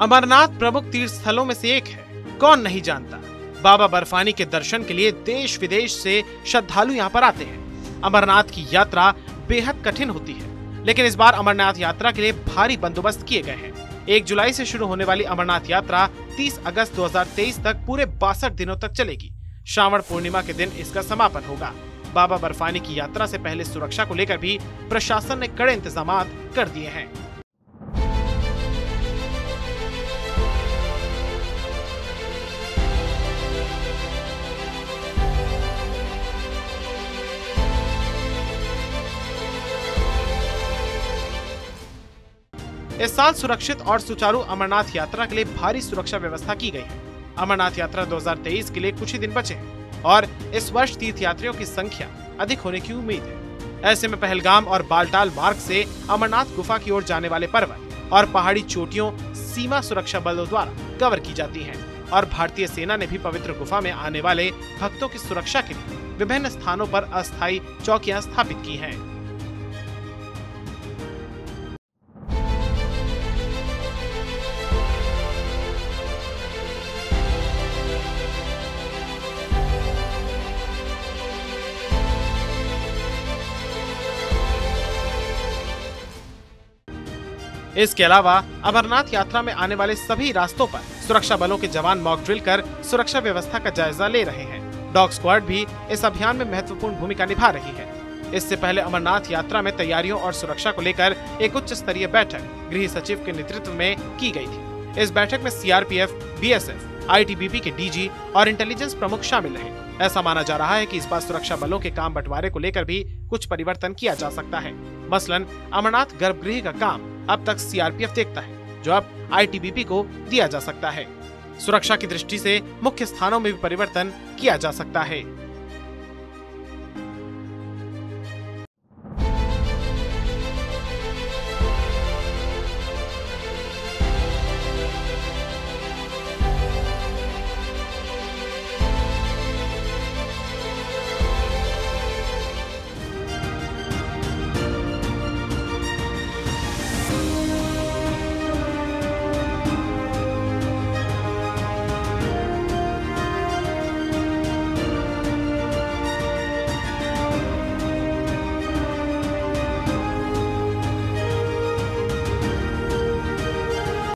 अमरनाथ प्रमुख तीर्थ स्थलों में से एक है। कौन नहीं जानता। बाबा बर्फानी के दर्शन के लिए देश विदेश से श्रद्धालु यहाँ पर आते हैं। अमरनाथ की यात्रा बेहद कठिन होती है, लेकिन इस बार अमरनाथ यात्रा के लिए भारी बंदोबस्त किए गए हैं। एक जुलाई से शुरू होने वाली अमरनाथ यात्रा 30 अगस्त 2023 तक पूरे बासठ दिनों तक चलेगी। श्रावण पूर्णिमा के दिन इसका समापन होगा। बाबा बर्फानी की यात्रा से पहले सुरक्षा को लेकर भी प्रशासन ने कड़े इंतज़ाम कर दिए हैं। इस साल सुरक्षित और सुचारू अमरनाथ यात्रा के लिए भारी सुरक्षा व्यवस्था की गई है अमरनाथ यात्रा 2023 के लिए कुछ ही दिन बचे हैं और इस वर्ष तीर्थ यात्रियों की संख्या अधिक होने की उम्मीद है ऐसे में पहलगाम और बालटाल मार्ग से अमरनाथ गुफा की ओर जाने वाले पर्वत और पहाड़ी चोटियों सीमा सुरक्षा बलों द्वारा कवर की जाती है और भारतीय सेना ने भी पवित्र गुफा में आने वाले भक्तों की सुरक्षा के लिए विभिन्न स्थानों पर अस्थायी चौकियाँ स्थापित की हैं। इसके अलावा अमरनाथ यात्रा में आने वाले सभी रास्तों पर सुरक्षा बलों के जवान मॉक ड्रिल कर सुरक्षा व्यवस्था का जायजा ले रहे हैं। डॉग स्क्वाड भी इस अभियान में महत्वपूर्ण भूमिका निभा रही है। इससे पहले अमरनाथ यात्रा में तैयारियों और सुरक्षा को लेकर एक उच्च स्तरीय बैठक गृह सचिव के नेतृत्व में की गई थी। इस बैठक में सीआरपीएफ, बीएसएफ, आईटीबीपी के डीजी और इंटेलिजेंस प्रमुख शामिल रहे। ऐसा माना जा रहा है कि इस बार सुरक्षा बलों के काम बंटवारे को लेकर भी कुछ परिवर्तन किया जा सकता है। मसलन अमरनाथ गर्भगृह का काम अब तक सीआरपीएफ देखता है, जो अब आईटीबीपी को दिया जा सकता है। सुरक्षा की दृष्टि से मुख्य स्थानों में भी परिवर्तन किया जा सकता है।